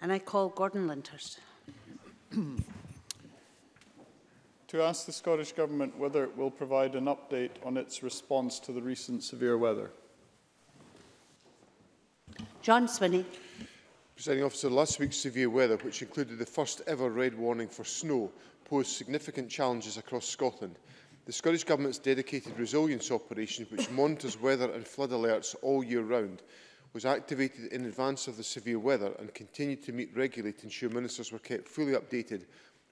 and I call Gordon Linters. to ask the Scottish Government whether it will provide an update on its response to the recent severe weather. John Swinney. Presiding officer, last week's severe weather, which included the first ever red warning for snow, posed significant challenges across Scotland. The Scottish Government's dedicated resilience operation, which monitors weather and flood alerts all year round, was activated in advance of the severe weather and continued to meet regularly to ensure ministers were kept fully updated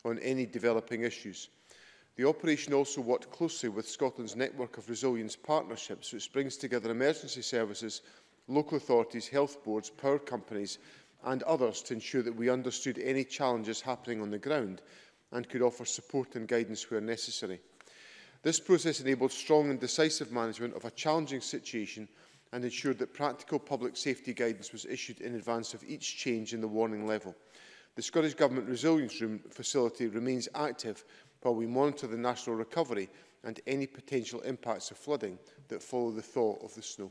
on any developing issues. The operation also worked closely with Scotland's network of resilience partnerships, which brings together emergency services, local authorities, health boards, power companies and others to ensure that we understood any challenges happening on the ground and could offer support and guidance where necessary. This process enabled strong and decisive management of a challenging situation and ensured that practical public safety guidance was issued in advance of each change in the warning level. The Scottish Government Resilience Room facility remains active while we monitor the national recovery and any potential impacts of flooding that follow the thaw of the snow.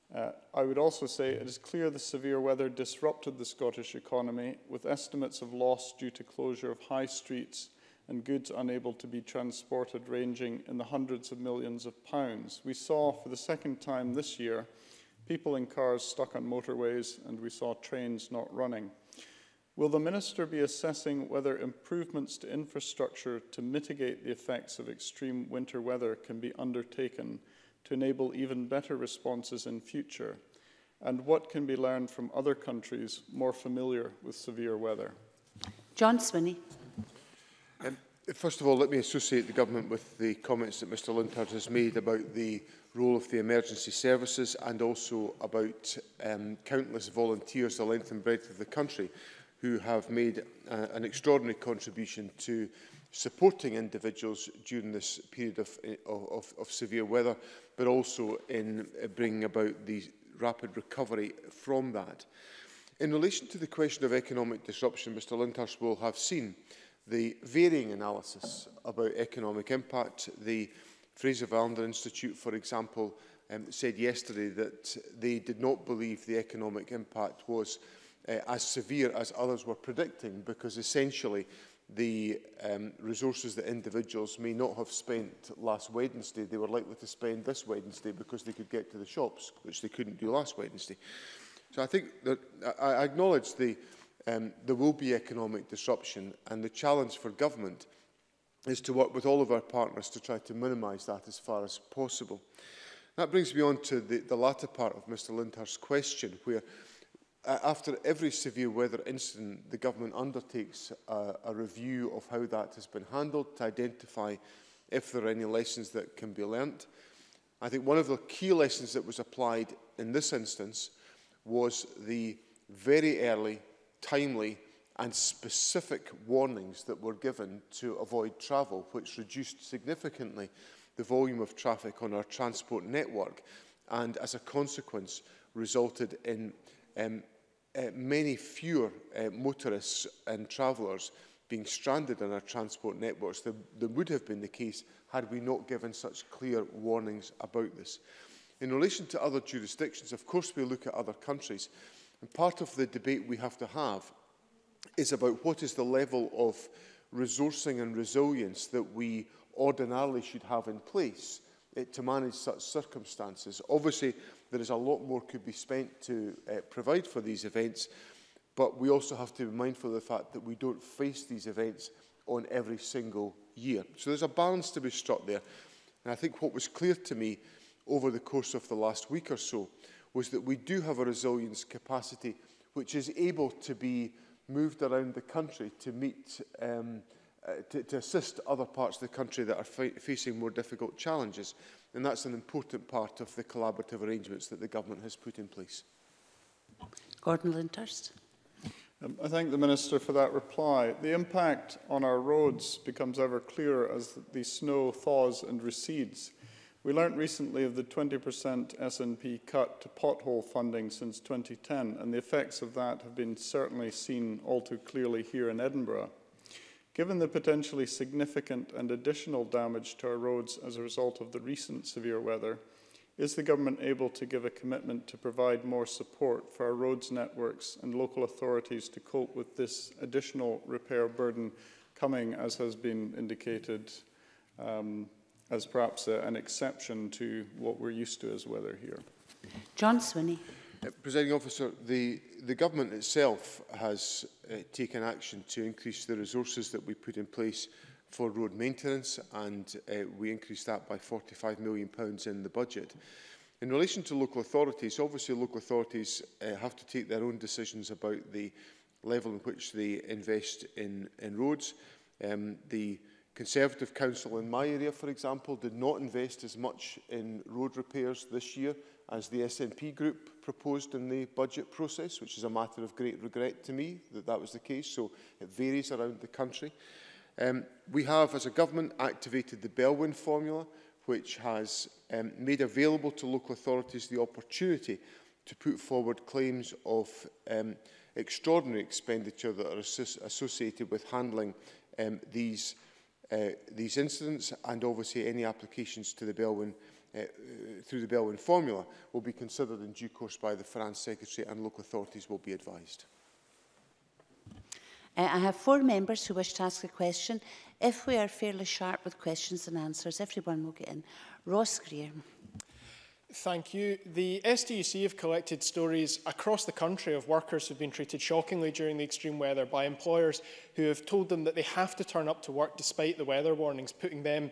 uh, I would also say it is clear the severe weather disrupted the Scottish economy, with estimates of loss due to closure of high streets and goods unable to be transported ranging in the hundreds of millions of pounds. We saw for the second time this year people in cars stuck on motorways and we saw trains not running. Will the minister be assessing whether improvements to infrastructure to mitigate the effects of extreme winter weather can be undertaken to enable even better responses in future? And what can be learned from other countries more familiar with severe weather? John Swinney. Um, first of all, let me associate the government with the comments that Mr Lintard has made about the role of the emergency services and also about um, countless volunteers the length and breadth of the country. who have made uh, an extraordinary contribution to supporting individuals during this period of, eh, of, of severe weather, but also in eh, bringing about the rapid recovery from that. In relation to the question of economic disruption, Mr Lindhurst will have seen the varying analysis about economic impact. The Fraser Valander Institute, for example, um, said yesterday that they did not believe the economic impact was uh, as severe as others were predicting because essentially the um, resources that individuals may not have spent last Wednesday, they were likely to spend this Wednesday because they could get to the shops, which they couldn't do last Wednesday. So I think that I acknowledge the, um, there will be economic disruption and the challenge for government is to work with all of our partners to try to minimise that as far as possible. That brings me on to the, the latter part of Mr Lindhurst's question where after every severe weather incident, the government undertakes a, a review of how that has been handled to identify if there are any lessons that can be learnt. I think one of the key lessons that was applied in this instance was the very early, timely and specific warnings that were given to avoid travel, which reduced significantly the volume of traffic on our transport network and, as a consequence, resulted in um, Eh, many fewer uh, motorists and travellers being stranded on our transport networks than, than would have been the case had we not given such clear warnings about this. In relation to other jurisdictions, of course we look at other countries, and part of the debate we have to have is about what is the level of resourcing and resilience that we ordinarily should have in place it, eh, to manage such circumstances. Obviously, there is a lot more could be spent to uh, provide for these events, but we also have to be mindful of the fact that we don't face these events on every single year. So there's a balance to be struck there. And I think what was clear to me over the course of the last week or so was that we do have a resilience capacity which is able to be moved around the country to meet um, Uh, to, to assist other parts of the country that are facing more difficult challenges. And that's an important part of the collaborative arrangements that the government has put in place. Gordon Lyndhurst. Um, I thank the Minister for that reply. The impact on our roads becomes ever clearer as the snow thaws and recedes. We learnt recently of the 20% SNP cut to pothole funding since 2010, and the effects of that have been certainly seen all too clearly here in Edinburgh. Given the potentially significant and additional damage to our roads as a result of the recent severe weather, is the government able to give a commitment to provide more support for our roads networks and local authorities to cope with this additional repair burden coming, as has been indicated, um, as perhaps a, an exception to what we're used to as weather here? John Swinney. Uh, Presiding officer, the, the government itself has uh, taken action to increase the resources that we put in place for road maintenance and uh, we increased that by £45 million pounds in the budget. In relation to local authorities, obviously local authorities uh, have to take their own decisions about the level in which they invest in, in roads. Um, the Conservative Council in my area, for example, did not invest as much in road repairs this year as the SNP group proposed in the budget process, which is a matter of great regret to me that that was the case, so it varies around the country. Um, we have, as a government, activated the Belwyn formula, which has um, made available to local authorities the opportunity to put forward claims of um, extraordinary expenditure that are associated with handling um, these, uh, these incidents and obviously any applications to the Belwyn formula uh, through the Belwin formula will be considered in due course by the Finance Secretary and local authorities will be advised. Eh, I have four members who wish to ask a question. If we are fairly sharp with questions and answers, everyone will get in. Ross Greer. Thank you. The SDUC have collected stories across the country of workers have been treated shockingly during the extreme weather by employers who have told them that they have to turn up to work despite the weather warnings, putting them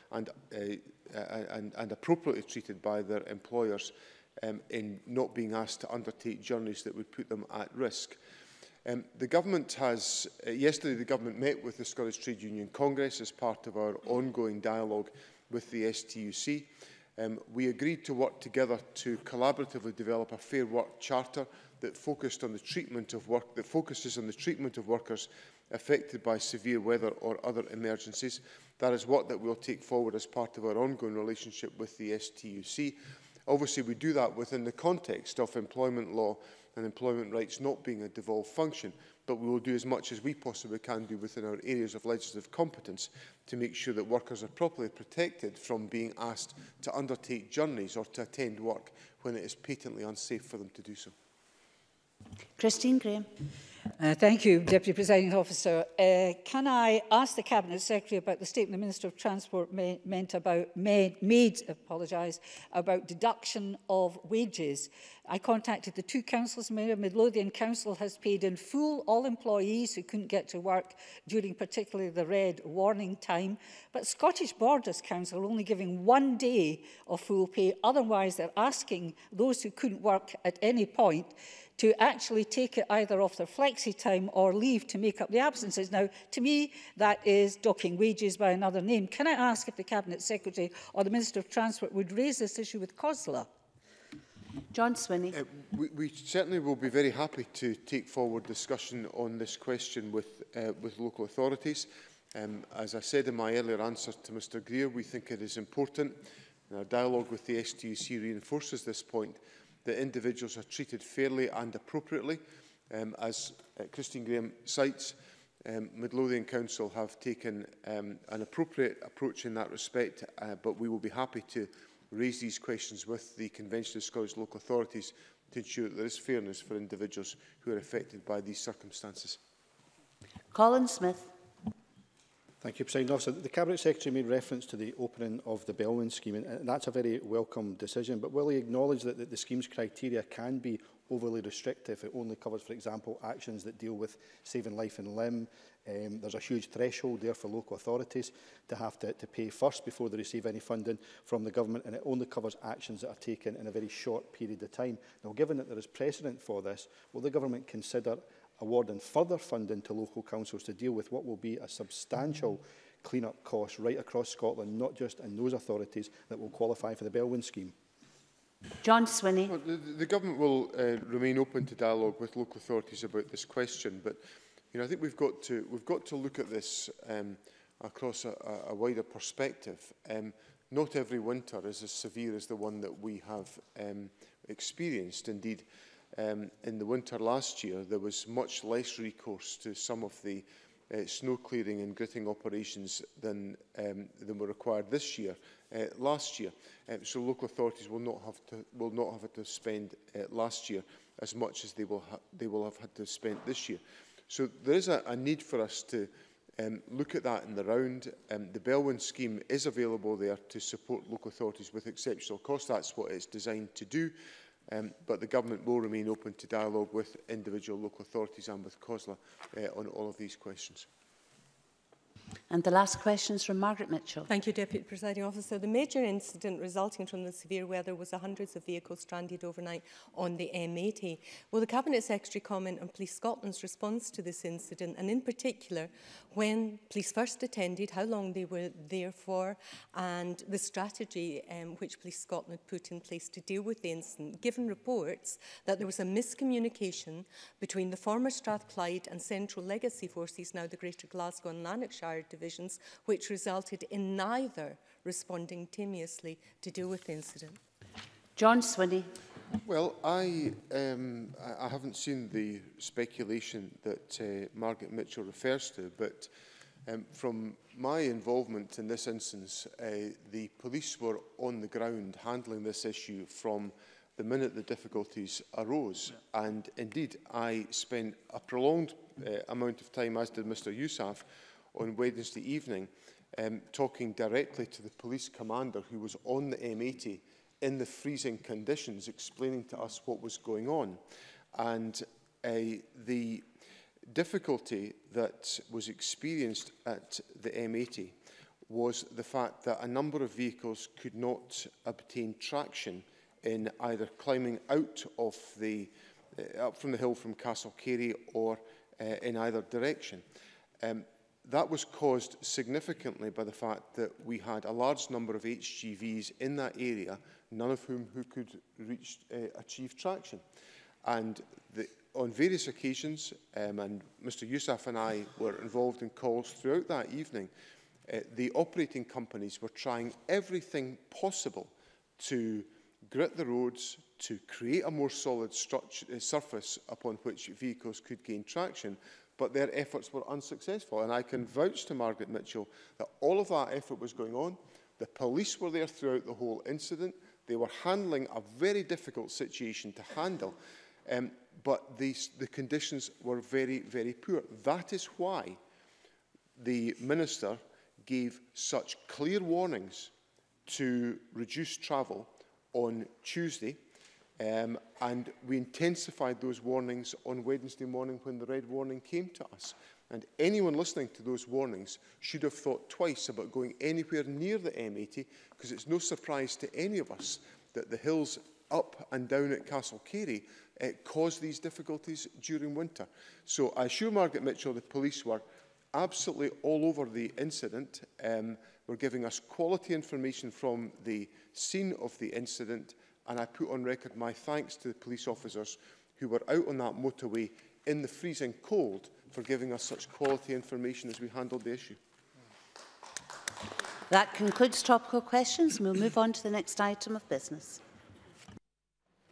and uh, uh, uh, and, and appropriately treated by their employers um, in not being asked to undertake journeys that would put them at risk. Um, the government has, uh, yesterday the government met with the Scottish Trade Union Congress as part of our ongoing dialogue with the STUC. Um, we agreed to work together to collaboratively develop a fair work charter that focused on the treatment of work that focuses on the treatment of workers affected by severe weather or other emergencies. That is what that we'll take forward as part of our ongoing relationship with the STUC. Obviously, we do that within the context of employment law and employment rights not being a devolved function, but we will do as much as we possibly can do within our areas of legislative competence to make sure that workers are properly protected from being asked to undertake journeys or to attend work when it is patently unsafe for them to do so. Christine Graham. Uh, thank you, Deputy Presiding Officer. Uh, can I ask the Cabinet Secretary about the statement the Minister of Transport may, meant about made, made apologise about deduction of wages? I contacted the two councils. Mayor Midlothian Council has paid in full all employees who couldn't get to work during particularly the red warning time. But Scottish Borders Council are only giving one day of full pay. Otherwise, they're asking those who couldn't work at any point to actually take it either off their flexi time or leave to make up the absences. Now, to me, that is docking wages by another name. Can I ask if the Cabinet Secretary or the Minister of Transport would raise this issue with COSLA? John Swinney. Uh, we, we certainly will be very happy to take forward discussion on this question with, uh, with local authorities. Um, as I said in my earlier answer to Mr Greer, we think it is important, and our dialogue with the STUC reinforces this point, that individuals are treated fairly and appropriately. Um, as uh, Christine Graham cites, um, Midlothian Council have taken um, an appropriate approach in that respect, uh, but we will be happy to raise these questions with the Convention of Scottish Local Authorities to ensure that there is fairness for individuals who are affected by these circumstances. Colin Smith. Thank you, President Officer. The Cabinet Secretary made reference to the opening of the Bellman scheme, and that's a very welcome decision. But will he acknowledge that, that the scheme's criteria can be overly restrictive? It only covers, for example, actions that deal with saving life and limb. Um, there's a huge threshold there for local authorities to have to, to pay first before they receive any funding from the government, and it only covers actions that are taken in a very short period of time. Now, given that there is precedent for this, will the government consider awarding further funding to local councils to deal with what will be a substantial clean-up cost right across Scotland, not just in those authorities that will qualify for the Belwyn scheme? John Swinney. Well, the, the government will uh, remain open to dialogue with local authorities about this question, but you know I think we've got to we've got to look at this um, across a, a wider perspective. Um, not every winter is as severe as the one that we have um, experienced. Indeed, um, in the winter last year, there was much less recourse to some of the uh, snow clearing and gritting operations than, um, than were required this year, uh, last year. Um, so local authorities will not have to, will not have had to spend uh, last year as much as they will, they will have had to spend this year. So there is a, a need for us to um, look at that in the round. Um, the Belwyn scheme is available there to support local authorities with exceptional costs. That's what it's designed to do. Um, but the government will remain open to dialogue with individual local authorities and with COSLA uh, on all of these questions. And the last question is from Margaret Mitchell. Thank you, Deputy Presiding Officer. The major incident resulting from the severe weather was the hundreds of vehicles stranded overnight on the M80. Will the Cabinet Secretary comment on Police Scotland's response to this incident, and in particular, when police first attended, how long they were there for, and the strategy um, which Police Scotland put in place to deal with the incident, given reports that there was a miscommunication between the former Strathclyde and Central Legacy Forces, now the Greater Glasgow and Lanarkshire provisions, which resulted in neither responding timiously to deal with the incident. John Swinney. Well, I, um, I haven't seen the speculation that uh, Margaret Mitchell refers to, but um, from my involvement in this instance, uh, the police were on the ground handling this issue from the minute the difficulties arose. Yeah. And indeed, I spent a prolonged uh, amount of time, as did Mr Yousaf, on Wednesday evening, um, talking directly to the police commander who was on the M80 in the freezing conditions, explaining to us what was going on. And uh, the difficulty that was experienced at the M80 was the fact that a number of vehicles could not obtain traction in either climbing out of the uh, up from the hill from Castle Carey or uh, in either direction. Um, That was caused significantly by the fact that we had a large number of HGVs in that area, none of whom who could reach, uh, achieve traction. And the, on various occasions, um, and Mr Youssef and I were involved in calls throughout that evening, uh, the operating companies were trying everything possible to grit the roads, to create a more solid uh, surface upon which vehicles could gain traction, but their efforts were unsuccessful. And I can vouch to Margaret Mitchell that all of that effort was going on. The police were there throughout the whole incident. They were handling a very difficult situation to handle, um, but the, the conditions were very, very poor. That is why the Minister gave such clear warnings to reduce travel on Tuesday Um, and we intensified those warnings on Wednesday morning when the red warning came to us. And anyone listening to those warnings should have thought twice about going anywhere near the M80 because it's no surprise to any of us that the hills up and down at Castle Carey uh, cause these difficulties during winter. So I assure Margaret Mitchell the police were absolutely all over the incident. Um, were giving us quality information from the scene of the incident and I put on record my thanks to the police officers who were out on that motorway in the freezing cold for giving us such quality information as we handled the issue. That concludes topical questions and we'll move on to the next item of business.